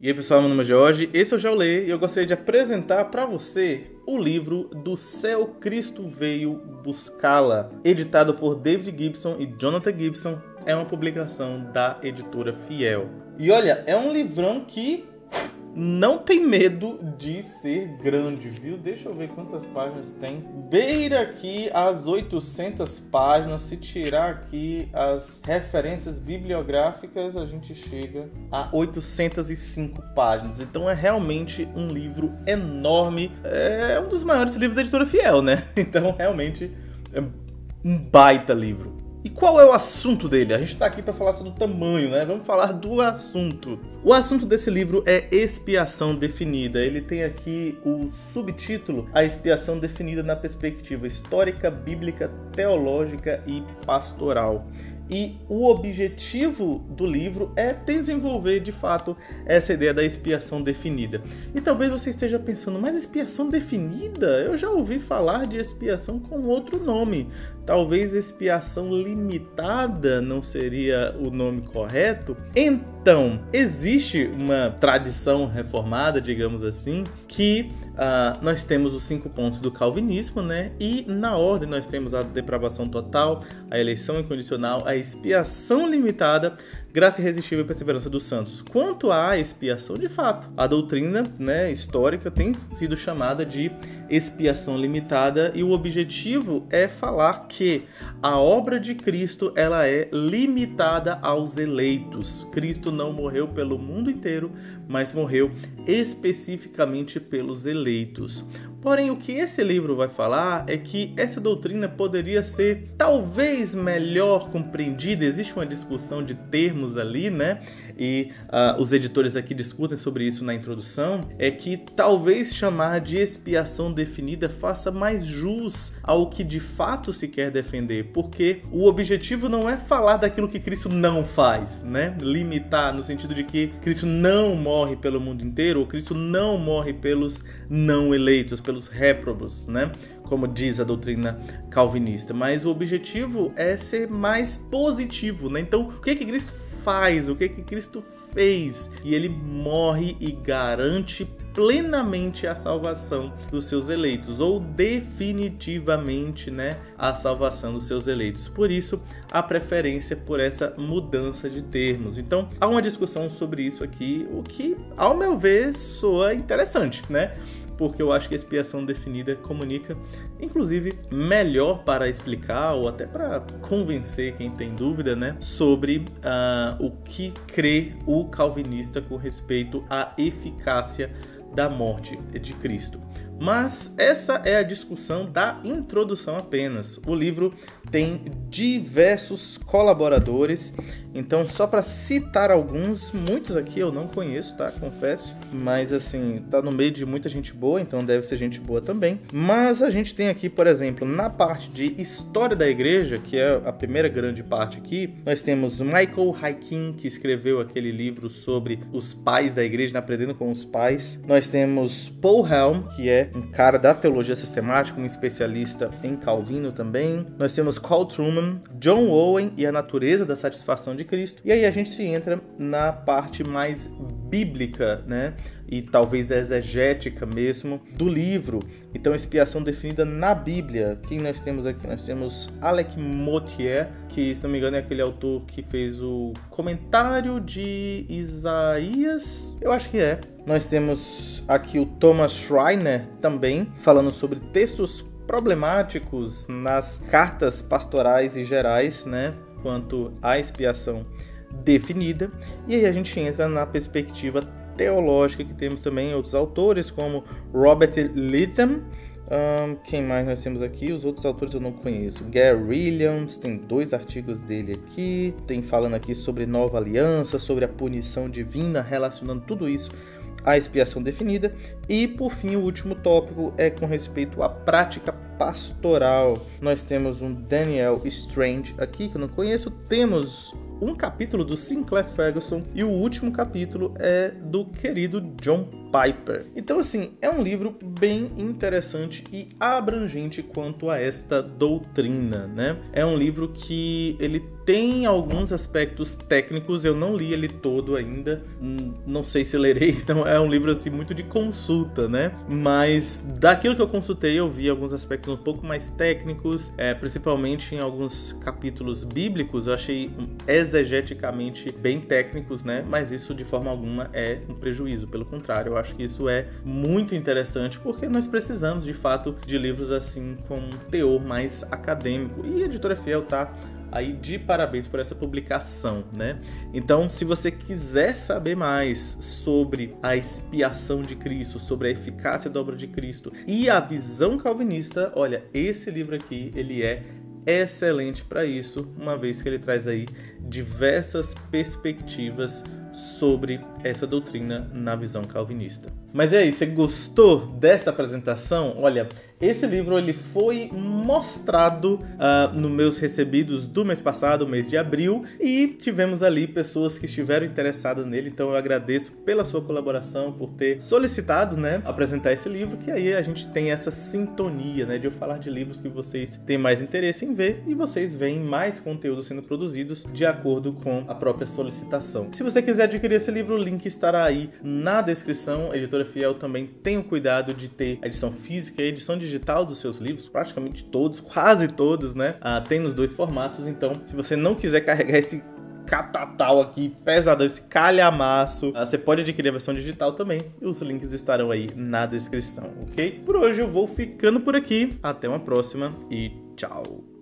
E aí pessoal, meu nome é Jorge, esse é o Jaulê e eu gostaria de apresentar para você o livro Do Céu Cristo Veio Buscá-la, editado por David Gibson e Jonathan Gibson, é uma publicação da editora Fiel. E olha, é um livrão que não tem medo de ser grande, viu? Deixa eu ver quantas páginas tem. Beira aqui as 800 páginas. Se tirar aqui as referências bibliográficas, a gente chega a 805 páginas. Então é realmente um livro enorme. É um dos maiores livros da editora Fiel, né? Então realmente é um baita livro. E qual é o assunto dele? A gente está aqui para falar sobre o tamanho, né? Vamos falar do assunto. O assunto desse livro é expiação definida. Ele tem aqui o subtítulo A expiação definida na perspectiva histórica, bíblica, teológica e pastoral. E o objetivo do livro é desenvolver de fato essa ideia da expiação definida. E talvez você esteja pensando, mas expiação definida? Eu já ouvi falar de expiação com outro nome. Talvez expiação limitada não seria o nome correto. Então, existe uma tradição reformada, digamos assim, que Uh, nós temos os cinco pontos do calvinismo, né? E na ordem nós temos a depravação total, a eleição incondicional, a expiação limitada, graça irresistível e perseverança dos santos. Quanto à expiação, de fato, a doutrina né, histórica tem sido chamada de expiação limitada e o objetivo é falar que a obra de Cristo ela é limitada aos eleitos. Cristo não morreu pelo mundo inteiro, mas morreu especificamente pelos eleitos eleitos Porém, o que esse livro vai falar é que essa doutrina poderia ser talvez melhor compreendida. Existe uma discussão de termos ali, né? E uh, os editores aqui discutem sobre isso na introdução. É que talvez chamar de expiação definida faça mais jus ao que de fato se quer defender, porque o objetivo não é falar daquilo que Cristo não faz, né? Limitar no sentido de que Cristo não morre pelo mundo inteiro, ou Cristo não morre pelos não eleitos pelos réprobos, né? Como diz a doutrina calvinista. Mas o objetivo é ser mais positivo, né? Então, o que que Cristo faz? O que que Cristo fez? E ele morre e garante plenamente a salvação dos seus eleitos, ou definitivamente, né, a salvação dos seus eleitos. Por isso, a preferência por essa mudança de termos. Então, há uma discussão sobre isso aqui, o que, ao meu ver, soa interessante, né? Porque eu acho que a expiação definida comunica, inclusive, melhor para explicar ou até para convencer quem tem dúvida, né, sobre uh, o que crê o calvinista com respeito à eficácia da morte de Cristo. Mas essa é a discussão da introdução apenas. O livro tem diversos colaboradores, então só para citar alguns, muitos aqui eu não conheço, tá? Confesso, mas assim, tá no meio de muita gente boa, então deve ser gente boa também. Mas a gente tem aqui, por exemplo, na parte de história da igreja, que é a primeira grande parte aqui, nós temos Michael Haikin, que escreveu aquele livro sobre os pais da igreja, né? aprendendo com os pais. Nós temos Paul Helm, que é um cara da teologia sistemática, um especialista em Calvino também. Nós temos Carl Truman, John Owen e a natureza da satisfação de Cristo. E aí a gente entra na parte mais bíblica, né? E talvez exegética mesmo do livro. Então, expiação definida na Bíblia. Quem nós temos aqui? Nós temos Alec Motier, que, se não me engano, é aquele autor que fez o comentário de Isaías. Eu acho que é. Nós temos aqui o Thomas Schreiner também, falando sobre textos problemáticos nas cartas pastorais e gerais, né, quanto à expiação definida. E aí a gente entra na perspectiva teológica que temos também outros autores como Robert Lytham, um, quem mais nós temos aqui? Os outros autores eu não conheço. Gary Williams, tem dois artigos dele aqui. Tem falando aqui sobre nova aliança, sobre a punição divina, relacionando tudo isso à expiação definida. E por fim, o último tópico é com respeito à prática pastoral. Nós temos um Daniel Strange aqui, que eu não conheço. Temos um capítulo do Sinclair Ferguson e o último capítulo é do querido John Piper. Então, assim, é um livro bem interessante e abrangente quanto a esta doutrina, né? É um livro que ele tem alguns aspectos técnicos, eu não li ele todo ainda, hum, não sei se lerei, então é um livro assim muito de consulta, né? Mas daquilo que eu consultei, eu vi alguns aspectos um pouco mais técnicos, é, principalmente em alguns capítulos bíblicos, eu achei exegeticamente bem técnicos, né? Mas isso de forma alguma é um prejuízo, pelo contrário, eu acho que isso é muito interessante porque nós precisamos de fato de livros assim com um teor mais acadêmico e a editora Fiel tá aí de parabéns por essa publicação, né? Então, se você quiser saber mais sobre a expiação de Cristo, sobre a eficácia da obra de Cristo e a visão calvinista, olha, esse livro aqui, ele é excelente para isso, uma vez que ele traz aí diversas perspectivas sobre essa doutrina na visão calvinista. Mas e aí, você gostou dessa apresentação? Olha, esse livro ele foi mostrado uh, nos meus recebidos do mês passado, mês de abril, e tivemos ali pessoas que estiveram interessadas nele. Então eu agradeço pela sua colaboração, por ter solicitado, né, apresentar esse livro, que aí a gente tem essa sintonia, né, de eu falar de livros que vocês têm mais interesse em ver e vocês veem mais conteúdo sendo produzidos de acordo com a própria solicitação. Se você quiser adquirir esse livro, link estará aí na descrição. A editora Fiel também tem o cuidado de ter a edição física e a edição digital dos seus livros, praticamente todos, quase todos, né? Ah, tem nos dois formatos, então se você não quiser carregar esse catatal aqui, pesadão, esse calhamaço. Ah, você pode adquirir a versão digital também. E os links estarão aí na descrição, ok? Por hoje eu vou ficando por aqui. Até uma próxima e tchau!